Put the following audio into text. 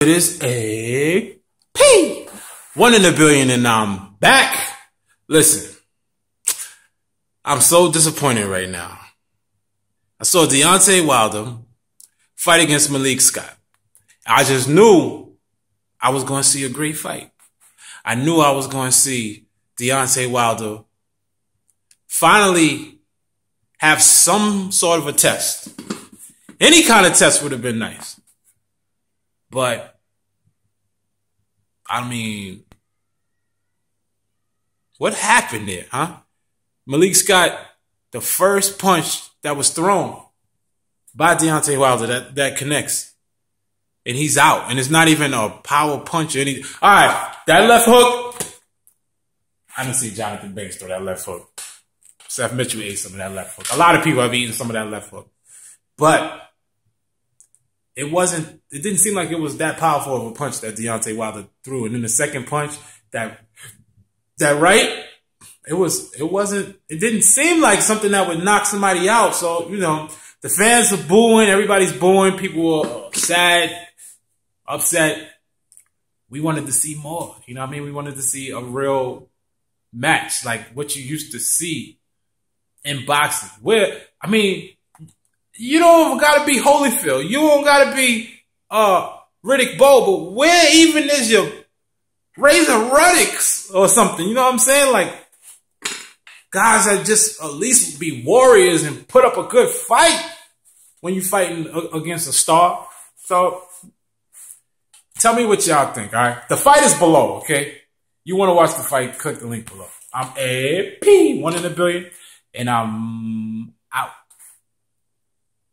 It is a P. One in a billion and I'm back. Listen, I'm so disappointed right now. I saw Deontay Wilder fight against Malik Scott. I just knew I was going to see a great fight. I knew I was going to see Deontay Wilder finally have some sort of a test. Any kind of test would have been nice. But, I mean, what happened there, huh? Malik Scott, the first punch that was thrown by Deontay Wilder that, that connects. And he's out. And it's not even a power punch or anything. All right, that left hook. I didn't see Jonathan Banks throw that left hook. Seth Mitchell ate some of that left hook. A lot of people have eaten some of that left hook. But it wasn't, it didn't seem like it was that powerful of a punch that Deontay Wilder threw. And then the second punch, that, that right, it was, it wasn't, it didn't seem like something that would knock somebody out. So, you know, the fans are booing, everybody's booing, people were sad, upset. We wanted to see more. You know what I mean? We wanted to see a real match, like what you used to see in boxing. Where, I mean, you don't gotta be Holyfield. You don't gotta be uh Riddick Bowe, but where even is your Razor Ruddocks or something? You know what I'm saying? Like guys that just at least be warriors and put up a good fight when you're fighting against a star. So tell me what y'all think, all right? The fight is below, okay? You want to watch the fight, click the link below. I'm AP, one in a billion, and I'm out.